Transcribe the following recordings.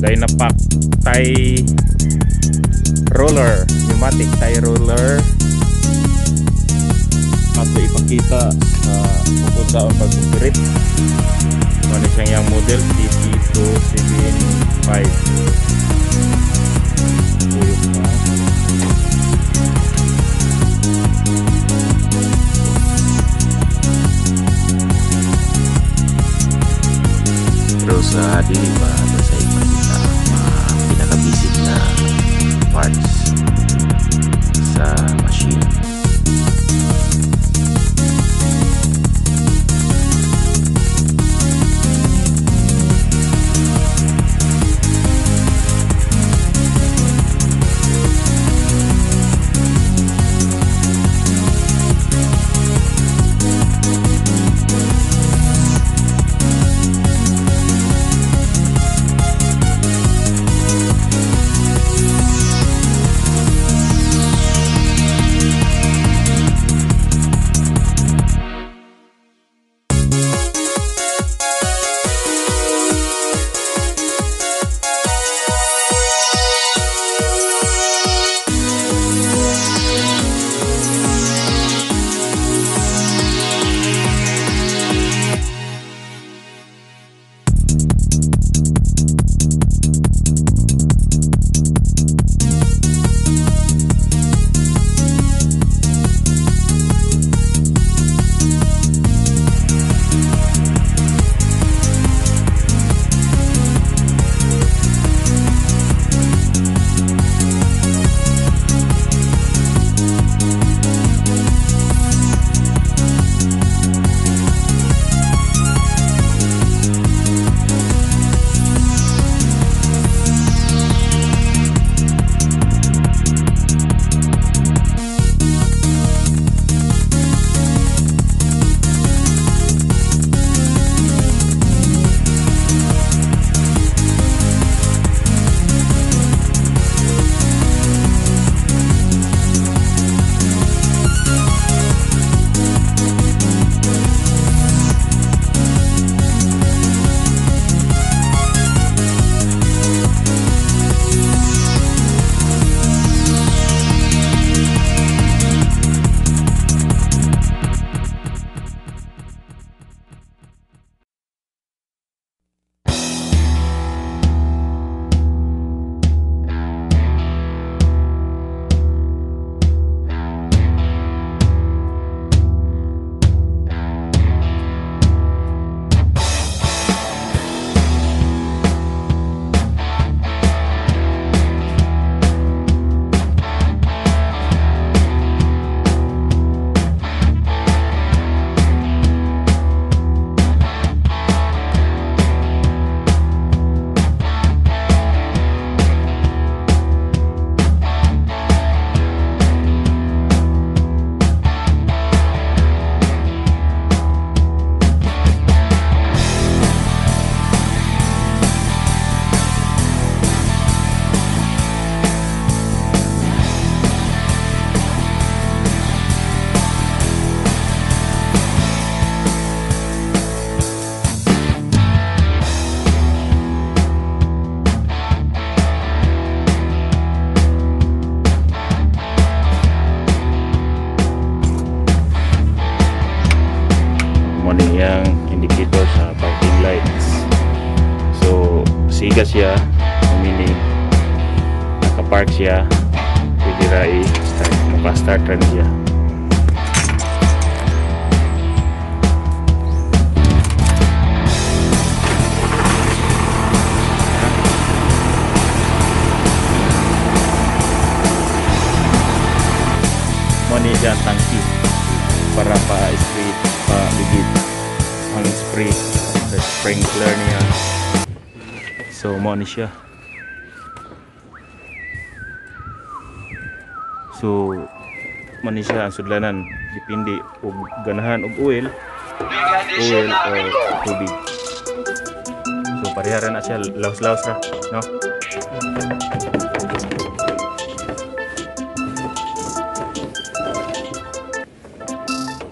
dahil napak tie roller pneumatic tie roller. Ato ipakita sa eh, pupunta ang pag-grip ano siyang yung model DT275 Uyok na terus uh, di so siga siya meaning nakapark siya pwede ra i-start maka-start rin siya mo ni siya ang tangki para pa spray pa bigid ang spray sa sprinkler niya so mo ni siya. So mo ni siya ang sudlanan. Depende og ganahan og oil. Oil o tubig. So parehara na siya. Laos-laos ra no?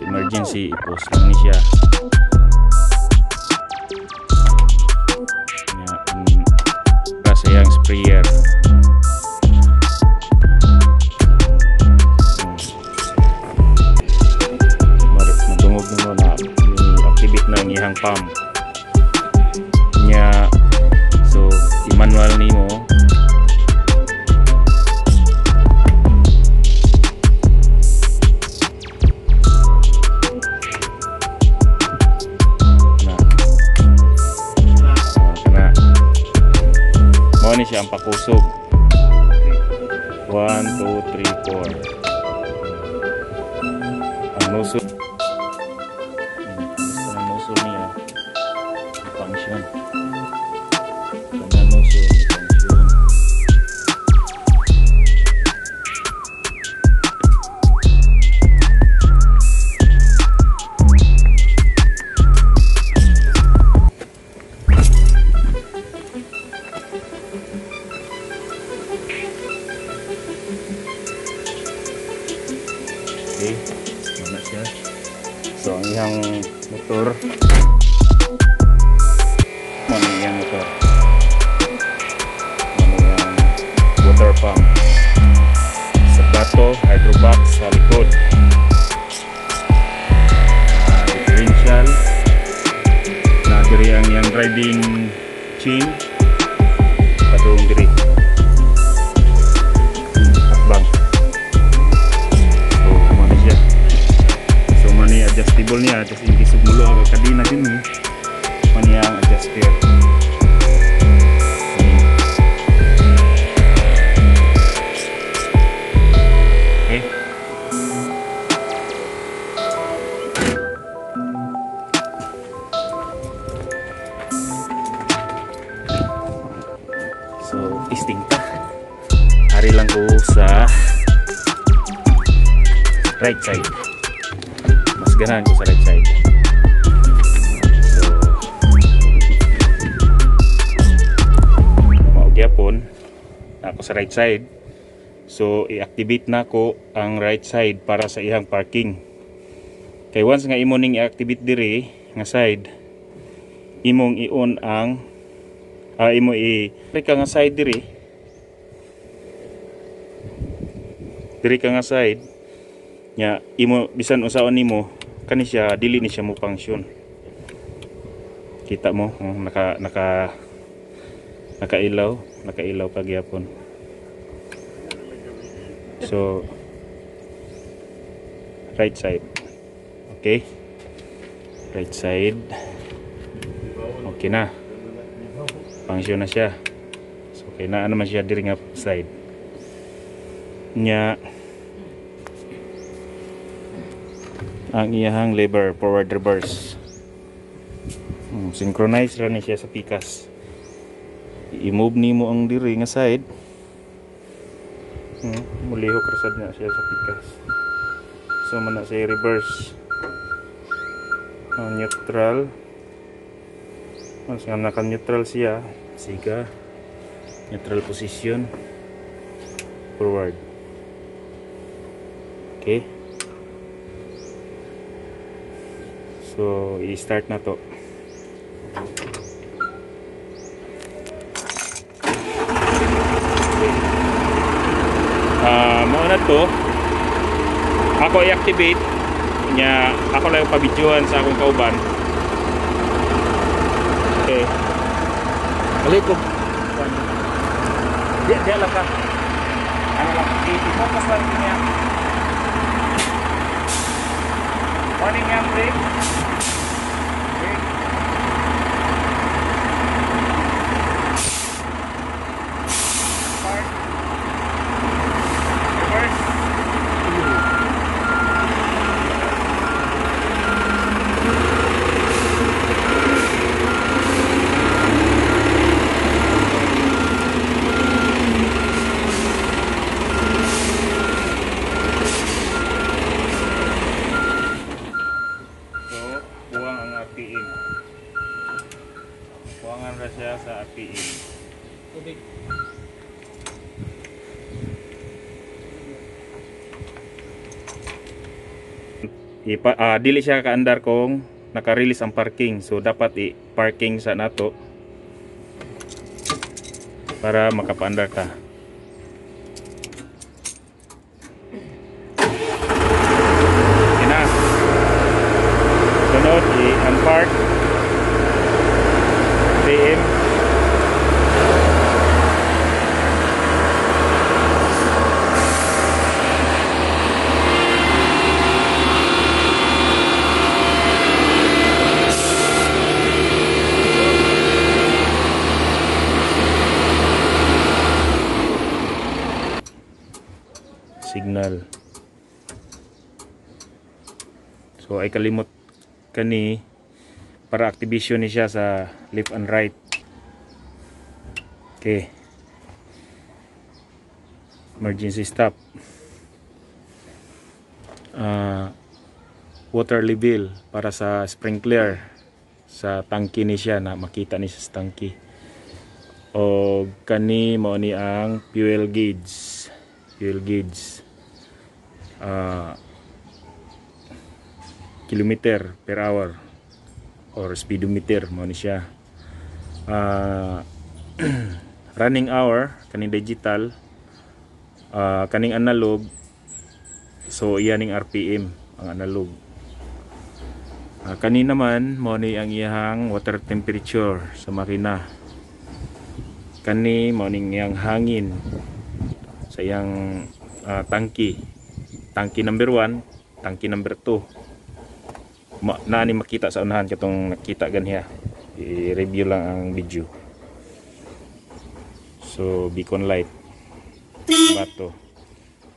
Emergency lang ni siya Science Prière. Ang pakusog. 1 2 3 4 ang nusog motor. Ano ang iyang motor? Ano iyang water pump? Sa bato, hydrobox sa likod. Ah, differential. Na diri ang iyang driving chain. Padung diri. Hakbang. So, mana siya. So, mani adjustable niya. Just kadina din ni. Mani ang adjuster. Okay. So, testing ko sa right side. Mas ganahan ko sa right side. Gyapon ako sa right side. So, i-activate na ko ang right side para sa ihang parking. Kay once nga imo ning i-activate diri nga side, imong i-on ang ah, imo i ka nga side diri. Diri ka nga side nya imo bisan usaon nimo kani siya dili ni siya mo function kita mo oh, naka naka nakailaw. Nakailaw pagyapon so right side. Okay. Right side. Okay na. Function na siya. So okay na. Naman siya diri nga side nya. Ang iyahang lever forward reverse. Hmm, synchronize siya sa pikas i-move nimo ang diri nga side. Hmm, mulihok rasad na siya sa pikas so man na siya reverse ang neutral. Once nga naka neutral siya. Siga. Neutral position. Forward. Okay. So, i-start na to. Ah, mo na to. Ako i-activate nya ako lang pabidyohan sa akong kauban. Okay. Kalikom. Dia dia lang ka. Ano lang, i-focus lang niya. Morning yang break. Break. Start. Reverse. So, RPM. Buwangan ra siya sa RPM. Tubig. Ipa, ah, dili siya kaandar kung naka-release ang parking. So, dapat i-parking sa nato. para makapaandar ka. Signal so ay kalimot kani para activation ni siya sa left and right. Okay. Emergency stop. Ah, water level para sa sprinkler sa tangki ni siya na makita ni sa tangki. O kani mo ni ang fuel gauge. Fuel gauge ah kilometer per hour or speedometer mo ni siya. Ah, running hour kaning digital. Ah, kaning analog so iyan ning RPM ang analog. Ah, kani naman mo ni ang iyang water temperature sa makina kani mo ning iyang hangin sa iyang ah, tangki tangki number 1 tangki number 2 Ma, na ni makita sa unahan katong nakita ganhiya i-review lang ang video. So beacon light. Bato.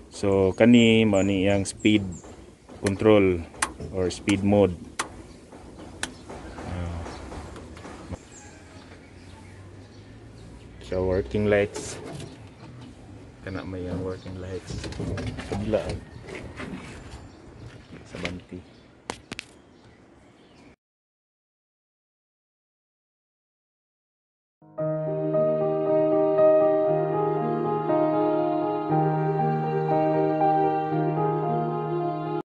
So kani mo ni iyang speed control or speed mode. Ah. so working lights. Kana may ang working lights. Sa bila sa banti